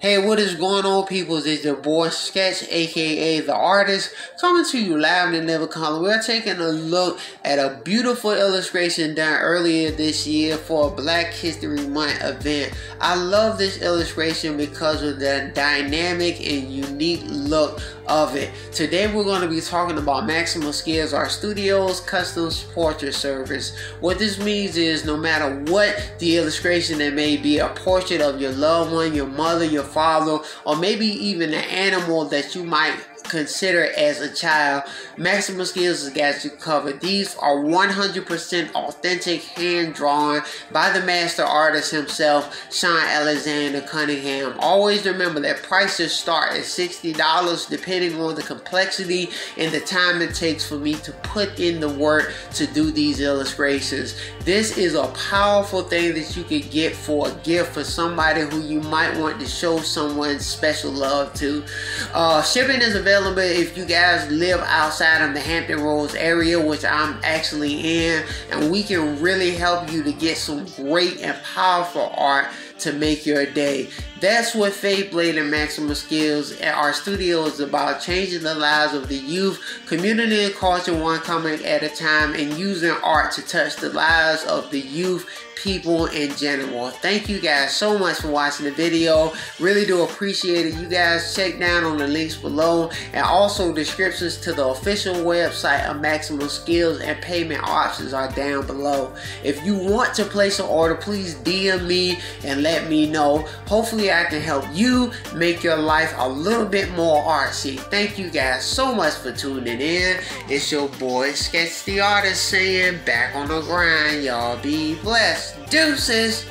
Hey, what is going on, people? It's your boy Sketch, aka The Artist, coming to you live in Never Color. We're taking a look at a beautiful illustration done earlier this year for a Black History Month event. I love this illustration because of the dynamic and unique look of it. Today, we're going to be talking about Maximum Skills, our studio's custom portrait service. What this means is no matter what the illustration it may be, a portrait of your loved one, your mother, your father, or maybe even an animal that you might consider as a child. Maximum Skills has got you covered. These are 100% authentic, hand drawn by the master artist himself, Sean Alexander Cunningham. Always remember that prices start at $60 depending on the complexity and the time it takes for me to put in the work to do these illustrations. This is a powerful thing that you could get for a gift for somebody who you might want to show someone special love to. Uh, shipping is available available if you guys live outside of the Hampton Roads area, which I'm actually in, and we can really help you to get some great and powerful art to make your day. That's what Faith Blade and Maximum Skills at our studio is about changing the lives of the youth, community and culture one comment at a time, and using art to touch the lives of the youth people in general. Thank you guys so much for watching the video. Really do appreciate it. You guys check down on the links below and also descriptions to the official website of Maximum Skills and payment options are down below. If you want to place an order, please DM me and let me know. Hopefully I can help you make your life a little bit more artsy. Thank you guys so much for tuning in. It's your boy Sketch the Artist saying back on the grind. Y'all be blessed. Deuces.